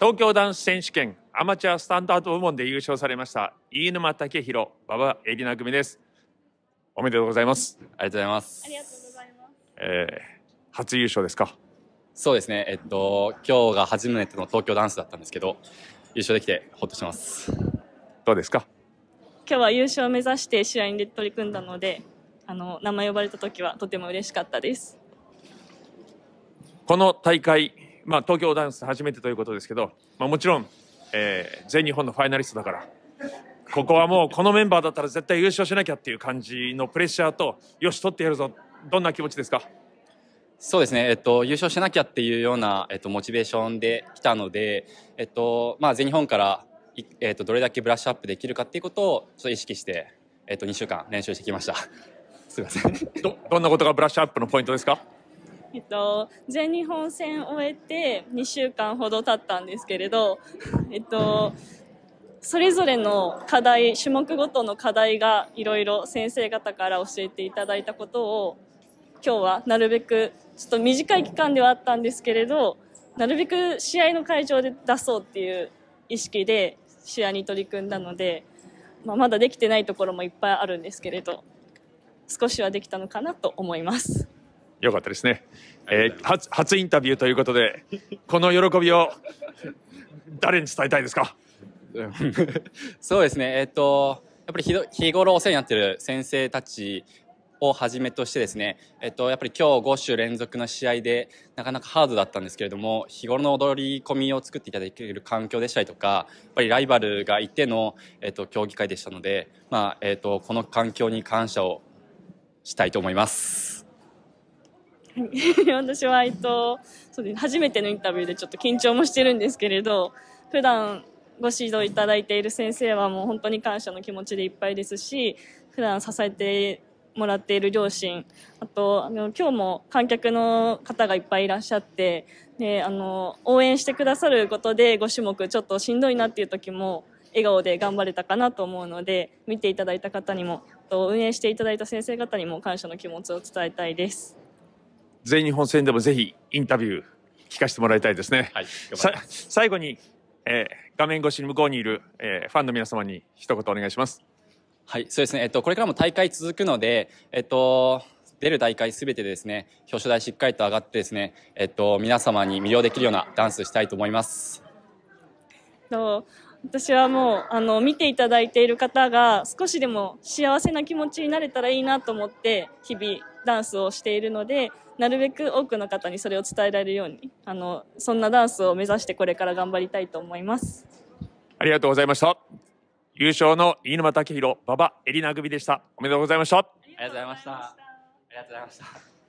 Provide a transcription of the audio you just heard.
東京ダンス選手権アマチュアスタンダード部門で優勝されました飯沼武弘馬場エリナ組です。おめでとうございます。ありがとうございます。ありがとうございます。えー、初優勝ですか？そうですね。えっと今日が初めての東京ダンスだったんですけど優勝できてほっとしてます。どうですか？今日は優勝を目指して試合に取り組んだので、あの名前呼ばれた時はとても嬉しかったです。この大会、まあ、東京ダンス初めてということですけど、まあ、もちろん、えー全日本のファイナリストだからここはもうこのメンバーだったら絶対優勝しなきゃっていう感じのプレッシャーとよし取ってやるぞ。どんな気持ちですか？そうですね。えっと優勝しなきゃっていうようなえっとモチベーションで来たのでえっとまあ全日本からいえっとどれだけブラッシュアップできるかっていうことをちょっと意識してえっと2週間練習してきました。すいません。どどんなことがブラッシュアップのポイントですか？えっと、全日本戦を終えて2週間ほど経ったんですけれど、えっと、それぞれの課題種目ごとの課題がいろいろ先生方から教えていただいたことを今日はなるべくちょっと短い期間ではあったんですけれどなるべく試合の会場で出そうっていう意識で試合に取り組んだので、まあ、まだできてないところもいっぱいあるんですけれど少しはできたのかなと思います。よかったですね、えー初初インタビューということでこの喜びを誰に伝えたいですか？そうですね、えっと、やっぱり日ど日頃お世話になっている先生たちをはじめとしてですね、えっと、やっぱり今日5週連続の試合でなかなかハードだったんですけれども日頃の踊り込みを作っていただける環境でしたりとかやっぱりライバルがいての、えっと、競技会でしたので、まあえっと、この環境に感謝をしたいと思います。私は、えっと、そうです初めてのインタビューでちょっと緊張もしてるんですけれど普段ご指導いただいている先生はもう本当に感謝の気持ちでいっぱいですし普段支えてもらっている両親あとあの今日も観客の方がいっぱいいらっしゃってであの応援してくださることで5種目ちょっとしんどいなっていう時も笑顔で頑張れたかなと思うので見ていただいた方にも運営していただいた先生方にも感謝の気持ちを伝えたいです。全日本戦でもぜひインタビュー聞かせてもらいたいですね、はい、さ最後に、えー画面越しに向こうにいる、えーファンの皆様に一言お願いしますはい、そうですね。えっと、これからも大会続くので、えっと、出る大会すべてでですね、表彰台しっかりと上がってですね、えっと、皆様に魅了できるようなダンスしたいと思います。と私はもうあの見ていただいている方が少しでも幸せな気持ちになれたらいいなと思って日々ダンスをしているのでなるべく多くの方にそれを伝えられるようにあのそんなダンスを目指してこれから頑張りたいと思います。ありがとうございました優勝の飯沼武弘馬場エリナ組でしたおめでとうございましたありがとうございました。ありがとうございました。